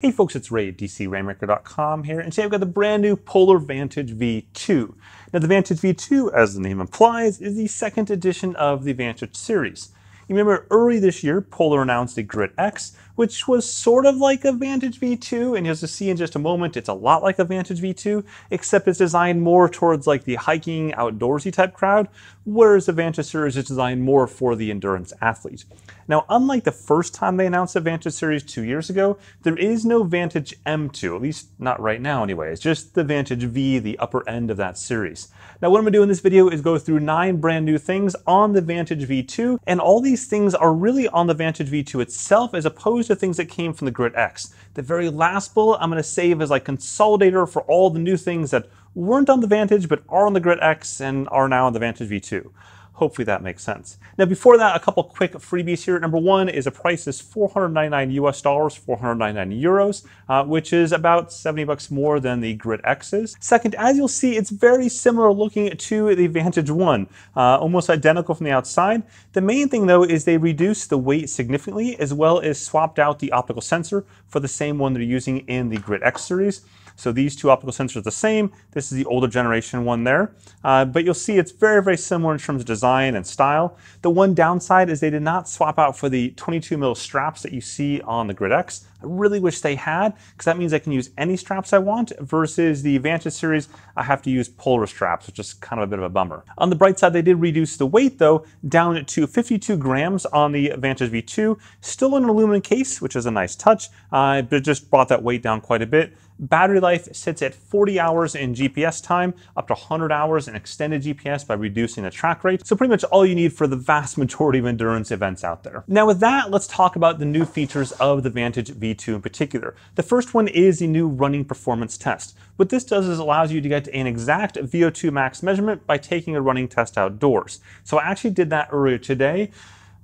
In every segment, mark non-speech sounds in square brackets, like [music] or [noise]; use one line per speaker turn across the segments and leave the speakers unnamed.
Hey folks, it's Ray at DCRainmaker.com here, and today I've got the brand new Polar Vantage V2. Now the Vantage V2, as the name implies, is the second edition of the Vantage series. You remember early this year, Polar announced the Grit X, which was sort of like a Vantage V2, and as you'll see in just a moment, it's a lot like a Vantage V2, except it's designed more towards like the hiking, outdoorsy type crowd, whereas the Vantage series is designed more for the endurance athlete. Now, unlike the first time they announced the Vantage series two years ago, there is no Vantage M2, at least not right now anyway. It's just the Vantage V, the upper end of that series. Now, what I'm gonna do in this video is go through nine brand new things on the Vantage V2, and all these things are really on the Vantage V2 itself as opposed to things that came from the Grit X. The very last bullet I'm going to save as like consolidator for all the new things that weren't on the Vantage but are on the Grit X and are now on the Vantage V2. Hopefully that makes sense. Now before that, a couple quick freebies here. Number one is a price is 499 US dollars, 499 euros, uh, which is about 70 bucks more than the Grit X is. Second, as you'll see, it's very similar looking to the Vantage 1, uh, almost identical from the outside. The main thing though is they reduced the weight significantly as well as swapped out the optical sensor for the same one they're using in the Grit X series. So these two optical sensors are the same. This is the older generation one there. Uh, but you'll see it's very, very similar in terms of design and style. The one downside is they did not swap out for the 22 mil straps that you see on the Grit X. I really wish they had, because that means I can use any straps I want, versus the Vantage series, I have to use Polar straps, which is kind of a bit of a bummer. On the bright side, they did reduce the weight though, down to 52 grams on the Vantage V2, still in an aluminum case, which is a nice touch, uh, but just brought that weight down quite a bit. Battery life sits at 40 hours in GPS time, up to 100 hours in extended GPS by reducing the track rate. So pretty much all you need for the vast majority of endurance events out there. Now with that, let's talk about the new features of the Vantage V2 in particular. The first one is the new running performance test. What this does is allows you to get an exact VO2 max measurement by taking a running test outdoors. So I actually did that earlier today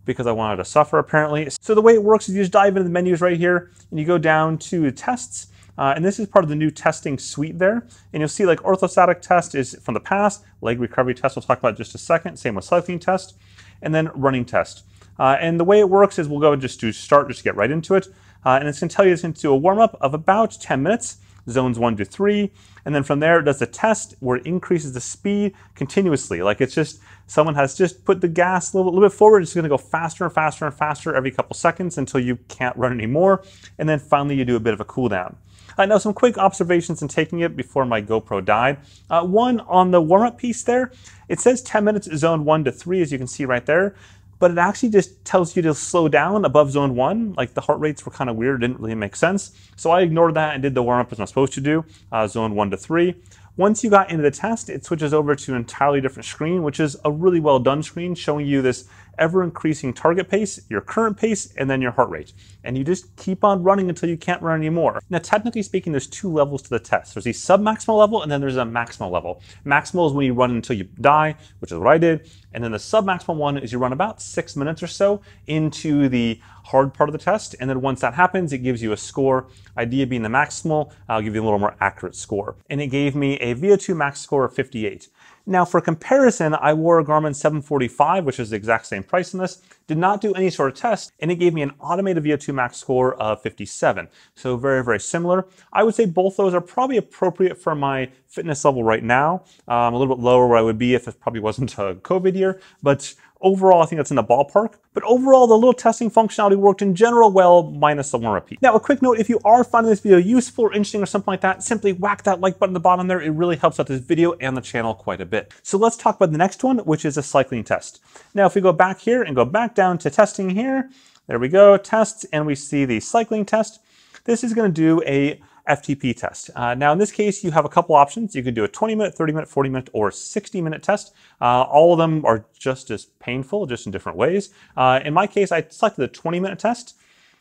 because I wanted to suffer apparently. So the way it works is you just dive into the menus right here and you go down to tests uh, and this is part of the new testing suite there. And you'll see like orthostatic test is from the past, leg recovery test we'll talk about just a second, same with cycling test, and then running test. Uh, and the way it works is we'll go and just to start, just get right into it. Uh, and it's going to tell you it's going to do a warm up of about 10 minutes, zones one to three. And then from there, it does a test where it increases the speed continuously. Like it's just, someone has just put the gas a little, little bit forward. It's going to go faster and faster and faster every couple seconds until you can't run anymore. And then finally, you do a bit of a cool down. Uh, now, some quick observations in taking it before my GoPro died. Uh, one, on the warm-up piece there, it says 10 minutes zone 1 to 3, as you can see right there, but it actually just tells you to slow down above zone 1. Like the heart rates were kind of weird, didn't really make sense. So I ignored that and did the warm-up as I'm supposed to do, uh, zone 1 to 3. Once you got into the test, it switches over to an entirely different screen, which is a really well done screen showing you this ever increasing target pace, your current pace, and then your heart rate. And you just keep on running until you can't run anymore. Now, technically speaking, there's two levels to the test. There's a sub-maximal level and then there's a maximal level. Maximal is when you run until you die, which is what I did. And then the sub-maximal one is you run about six minutes or so into the hard part of the test. And then once that happens, it gives you a score. Idea being the maximal, I'll give you a little more accurate score. And it gave me a VO2 max score of 58. Now for comparison, I wore a Garmin 745, which is the exact same price in this, did not do any sort of test, and it gave me an automated VO2 max score of 57. So very, very similar. I would say both those are probably appropriate for my fitness level right now. Um, a little bit lower where I would be if it probably wasn't a COVID year, but overall, I think that's in the ballpark. But overall, the little testing functionality worked in general well, minus the one repeat. Now, a quick note, if you are finding this video useful or interesting or something like that, simply whack that like button at the bottom there. It really helps out this video and the channel quite a bit. So let's talk about the next one, which is a cycling test. Now, if we go back here and go back down to testing here, there we go, tests, and we see the cycling test. This is gonna do a FTP test. Uh, now, in this case, you have a couple options. You can do a 20 minute, 30 minute, 40 minute, or 60 minute test. Uh, all of them are just as painful, just in different ways. Uh, in my case, I selected the 20 minute test.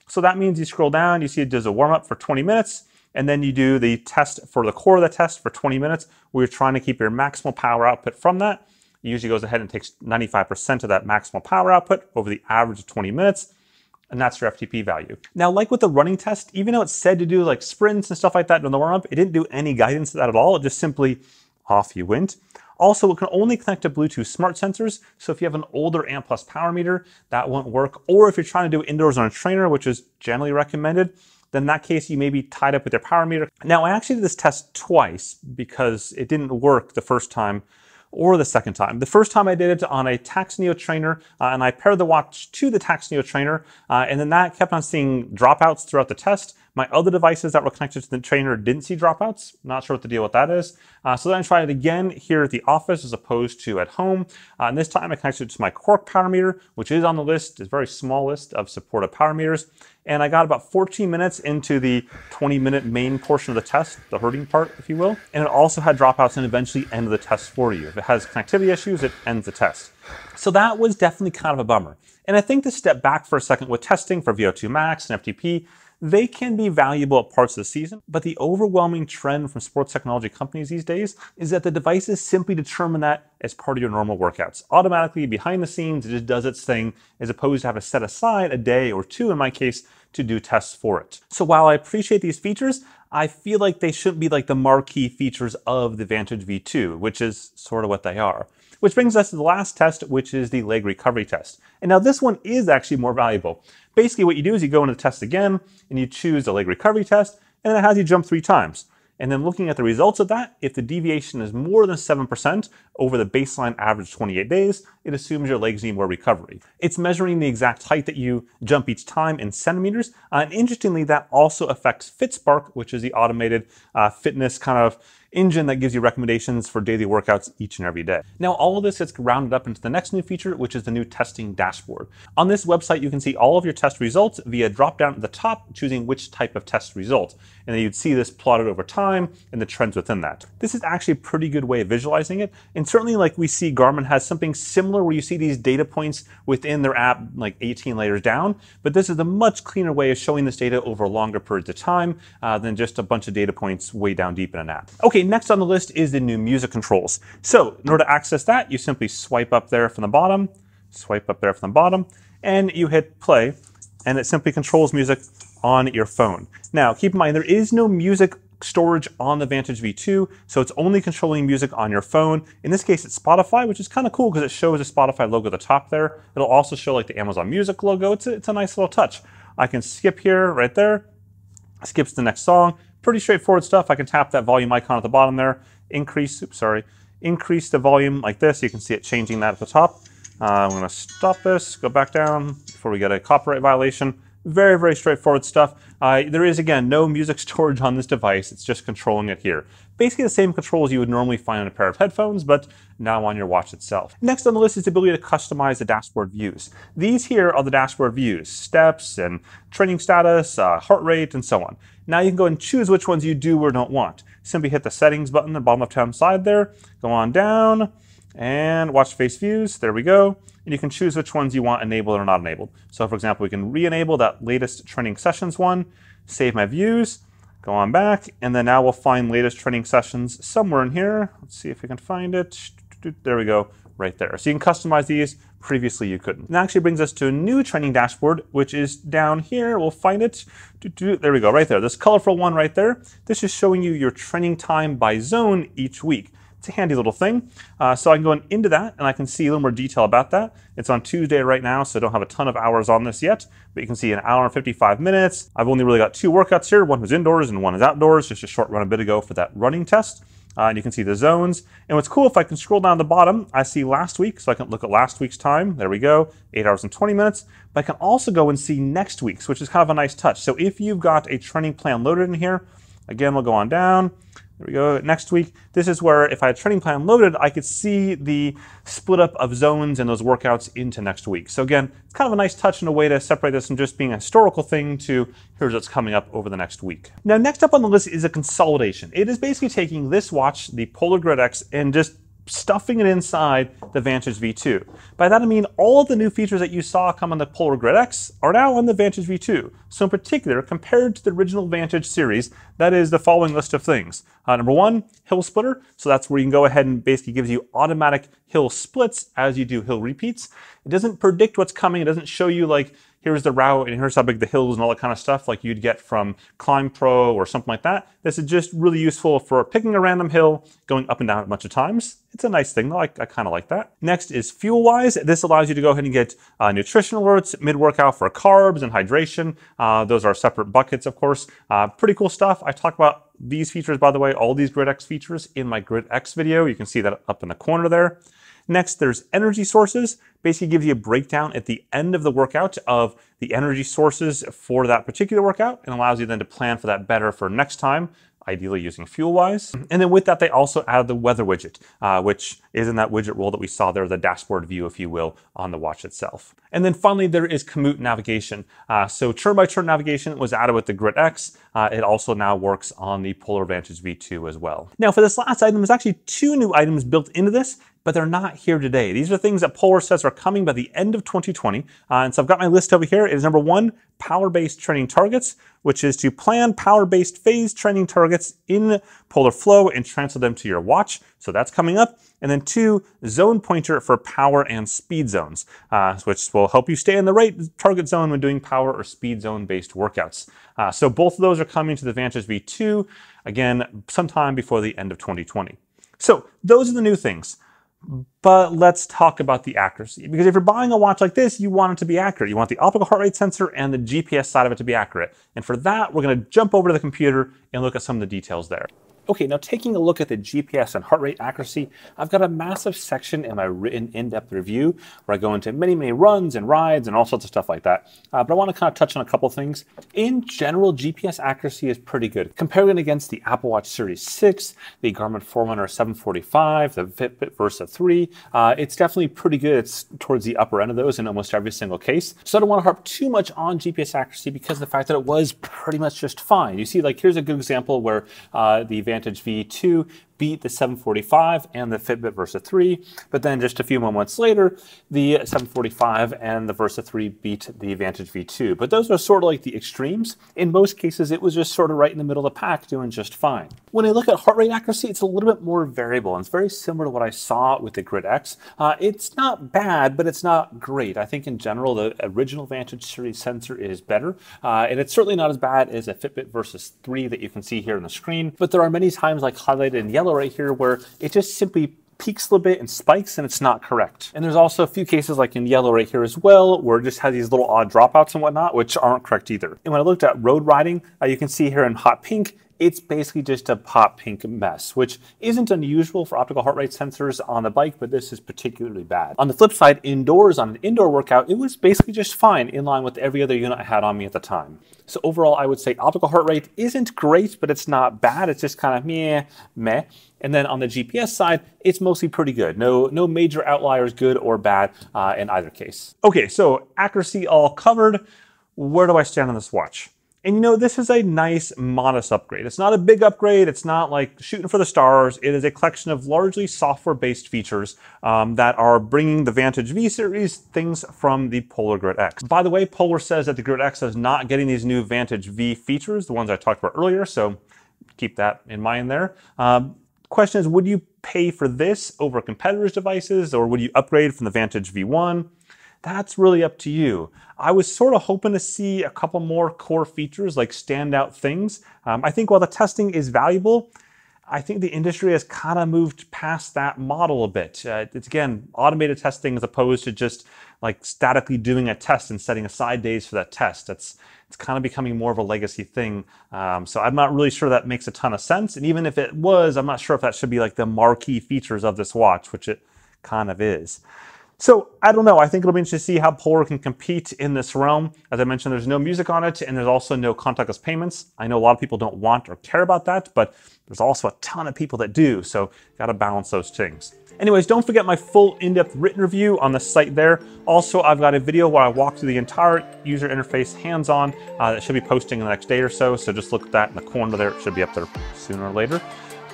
So that means you scroll down, you see it does a warm up for 20 minutes, and then you do the test for the core of the test for 20 minutes. We're trying to keep your maximal power output from that. It usually goes ahead and takes 95% of that maximal power output over the average of 20 minutes and that's your FTP value. Now, like with the running test, even though it's said to do like sprints and stuff like that in the warm-up, it didn't do any guidance to that at all. It just simply off you went. Also, it can only connect to Bluetooth smart sensors. So if you have an older ANT Plus power meter, that won't work. Or if you're trying to do indoors on a trainer, which is generally recommended, then in that case, you may be tied up with your power meter. Now, I actually did this test twice because it didn't work the first time or the second time. The first time I did it on a Tacx Neo trainer, uh, and I paired the watch to the Tacx Neo trainer, uh, and then that kept on seeing dropouts throughout the test. My other devices that were connected to the trainer didn't see dropouts. Not sure what the deal with that is. Uh, so then I tried it again here at the office as opposed to at home. Uh, and this time I connected to my Quarq power meter, which is on the list. It's a very small list of supported power meters. And I got about 14 minutes into the 20 minute main portion of the test, the hurting part, if you will. And it also had dropouts and eventually ended the test for you. If it has connectivity issues, it ends the test. So that was definitely kind of a bummer. And I think to step back for a second with testing for VO2 Max and FTP, they can be valuable at parts of the season, but the overwhelming trend from sports technology companies these days is that the devices simply determine that as part of your normal workouts. Automatically, behind the scenes, it just does its thing, as opposed to have to set aside a day or two, in my case, to do tests for it. So while I appreciate these features, I feel like they shouldn't be like the marquee features of the Vantage V2, which is sort of what they are. Which brings us to the last test, which is the leg recovery test. And now this one is actually more valuable. Basically what you do is you go into the test again, and you choose the leg recovery test, and it has you jump three times. And then looking at the results of that, if the deviation is more than 7% over the baseline average 28 days, it assumes your legs need more recovery. It's measuring the exact height that you jump each time in centimeters. Uh, and interestingly, that also affects FitSpark, which is the automated uh, fitness kind of engine that gives you recommendations for daily workouts each and every day. Now, all of this gets rounded up into the next new feature, which is the new testing dashboard. On this website, you can see all of your test results via drop down at the top, choosing which type of test result. And then you'd see this plotted over time and the trends within that. This is actually a pretty good way of visualizing it. And certainly like we see Garmin has something similar where you see these data points within their app like 18 layers down, but this is a much cleaner way of showing this data over longer periods of time uh, than just a bunch of data points way down deep in an app. Okay, next on the list is the new music controls. So in order to access that, you simply swipe up there from the bottom, swipe up there from the bottom, and you hit play, and it simply controls music on your phone. Now, keep in mind, there is no music storage on the Vantage V2, so it's only controlling music on your phone. In this case, it's Spotify, which is kind of cool because it shows a Spotify logo at the top there. It'll also show like the Amazon Music logo. It's a, it's a nice little touch. I can skip here, right there, skips the next song, Pretty straightforward stuff. I can tap that volume icon at the bottom there, increase, oops, sorry, increase the volume like this. You can see it changing that at the top. Uh, I'm gonna stop this, go back down before we get a copyright violation. Very, very straightforward stuff. Uh, there is, again, no music [laughs] storage on this device. It's just controlling it here. Basically the same controls you would normally find on a pair of headphones, but now on your watch itself. Next on the list is the ability to customize the dashboard views. These here are the dashboard views, steps and training status, uh, heart rate, and so on. Now you can go and choose which ones you do or don't want. Simply hit the settings button on the bottom left-hand side there, go on down, and watch face views. There we go. And you can choose which ones you want enabled or not enabled. So for example, we can re-enable that latest training sessions one, save my views, go on back, and then now we'll find latest training sessions somewhere in here. Let's see if we can find it. There we go, right there. So you can customize these. Previously you couldn't. And that actually brings us to a new training dashboard, which is down here. We'll find it. There we go, right there. This colorful one right there. This is showing you your training time by zone each week. It's a handy little thing. Uh, so I can go into that and I can see a little more detail about that. It's on Tuesday right now, so I don't have a ton of hours on this yet, but you can see an hour and 55 minutes. I've only really got two workouts here. One was indoors and one is outdoors, just a short run a bit ago for that running test. Uh, and you can see the zones. And what's cool, if I can scroll down the bottom, I see last week, so I can look at last week's time. There we go, 8 hours and 20 minutes. But I can also go and see next week's, which is kind of a nice touch. So if you've got a training plan loaded in here, again, we'll go on down. There we go. Next week, this is where if I had training plan loaded, I could see the split up of zones and those workouts into next week. So again, it's kind of a nice touch and a way to separate this from just being a historical thing to here's what's coming up over the next week. Now, next up on the list is a consolidation. It is basically taking this watch, the Polar Grit X, and just stuffing it inside the Vantage V2. By that I mean all of the new features that you saw come on the Polar Grit X are now on the Vantage V2. So in particular, compared to the original Vantage series, that is the following list of things. Uh, number one, hill splitter. So that's where you can go ahead and basically gives you automatic hill splits as you do hill repeats. It doesn't predict what's coming. It doesn't show you like here's the route and here's how big the hills and all that kind of stuff like you'd get from Climb Pro or something like that. This is just really useful for picking a random hill, going up and down a bunch of times. It's a nice thing though, I, I kind of like that. Next is FuelWise. This allows you to go ahead and get uh, nutrition alerts mid-workout for carbs and hydration. Uh, those are separate buckets, of course. Uh, pretty cool stuff. I talk about these features, by the way, all these Grit X features in my Grit X video. You can see that up in the corner there. Next, there's energy sources. Basically gives you a breakdown at the end of the workout of the energy sources for that particular workout and allows you then to plan for that better for next time ideally using FuelWise. And then with that, they also added the weather widget, uh, which is in that widget role that we saw there, the dashboard view, if you will, on the watch itself. And then finally, there is commute navigation. Uh, so turn-by-turn navigation was added with the Grit X. Uh, it also now works on the Polar Vantage V2 as well. Now for this last item, there's actually two new items built into this but they're not here today. These are things that Polar says are coming by the end of 2020. Uh, and so I've got my list over here. It is number one, power-based training targets, which is to plan power-based phase training targets in Polar Flow and transfer them to your watch. So that's coming up. And then two, zone pointer for power and speed zones, uh, which will help you stay in the right target zone when doing power or speed zone based workouts. Uh, so both of those are coming to the Vantage V2, again, sometime before the end of 2020. So those are the new things. But let's talk about the accuracy. Because if you're buying a watch like this, you want it to be accurate. You want the optical heart rate sensor and the GPS side of it to be accurate. And for that, we're gonna jump over to the computer and look at some of the details there. Okay, now taking a look at the GPS and heart rate accuracy, I've got a massive section in my written in-depth review where I go into many, many runs and rides and all sorts of stuff like that. Uh, but I want to kind of touch on a couple things. In general, GPS accuracy is pretty good. Comparing it against the Apple Watch Series 6, the Garmin Forerunner 745, the Fitbit Versa 3, uh, it's definitely pretty good. It's towards the upper end of those in almost every single case. So I don't want to harp too much on GPS accuracy because the fact that it was pretty much just fine. You see, like here's a good example where uh, the Vantage V2 beat the 745 and the Fitbit Versa 3, but then just a few moments later, the 745 and the Versa 3 beat the Vantage V2. But those are sort of like the extremes. In most cases, it was just sort of right in the middle of the pack, doing just fine. When I look at heart rate accuracy, it's a little bit more variable, and it's very similar to what I saw with the Grit X. Uh, it's not bad, but it's not great. I think in general, the original Vantage series sensor is better, uh, and it's certainly not as bad as a Fitbit Versa 3 that you can see here on the screen, but there are many times like highlighted in yellow right here where it just simply peaks a little bit and spikes and it's not correct. And there's also a few cases like in yellow right here as well, where it just has these little odd dropouts and whatnot, which aren't correct either. And when I looked at road riding, uh, you can see here in hot pink, it's basically just a pop pink mess, which isn't unusual for optical heart rate sensors on the bike, but this is particularly bad. On the flip side, indoors on an indoor workout, it was basically just fine in line with every other unit I had on me at the time. So overall, I would say optical heart rate isn't great, but it's not bad. It's just kind of meh, meh. And then on the GPS side, it's mostly pretty good. No, no major outliers, good or bad uh, in either case. Okay, so accuracy all covered. Where do I stand on this watch? And you know, this is a nice, modest upgrade. It's not a big upgrade. It's not like shooting for the stars. It is a collection of largely software-based features um, that are bringing the Vantage V series things from the Polar Grit X. By the way, Polar says that the Grit X is not getting these new Vantage V features, the ones I talked about earlier, so keep that in mind there. Um, question is, would you pay for this over competitors' devices, or would you upgrade from the Vantage V1? That's really up to you. I was sort of hoping to see a couple more core features like standout things. Um, I think while the testing is valuable, I think the industry has kind of moved past that model a bit. Uh, it's again, automated testing as opposed to just like statically doing a test and setting aside days for that test. It's, it's kind of becoming more of a legacy thing. Um, so I'm not really sure that makes a ton of sense. And even if it was, I'm not sure if that should be like the marquee features of this watch, which it kind of is. So I don't know. I think it'll be interesting to see how Polar can compete in this realm. As I mentioned, there's no music on it, and there's also no contactless payments. I know a lot of people don't want or care about that, but there's also a ton of people that do. So got to balance those things. Anyways, don't forget my full in-depth written review on the site there. Also, I've got a video where I walk through the entire user interface hands-on uh, that should be posting in the next day or so. So just look at that in the corner there. It should be up there sooner or later.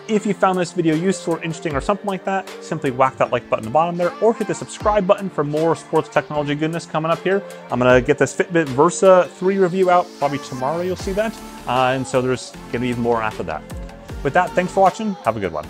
If you found this video useful or interesting or something like that, simply whack that like button at the bottom there or hit the subscribe button for more sports technology goodness coming up here. I'm gonna get this Fitbit Versa 3 review out probably tomorrow, you'll see that. Uh, and so there's gonna be even more after that. With that, thanks for watching. Have a good one.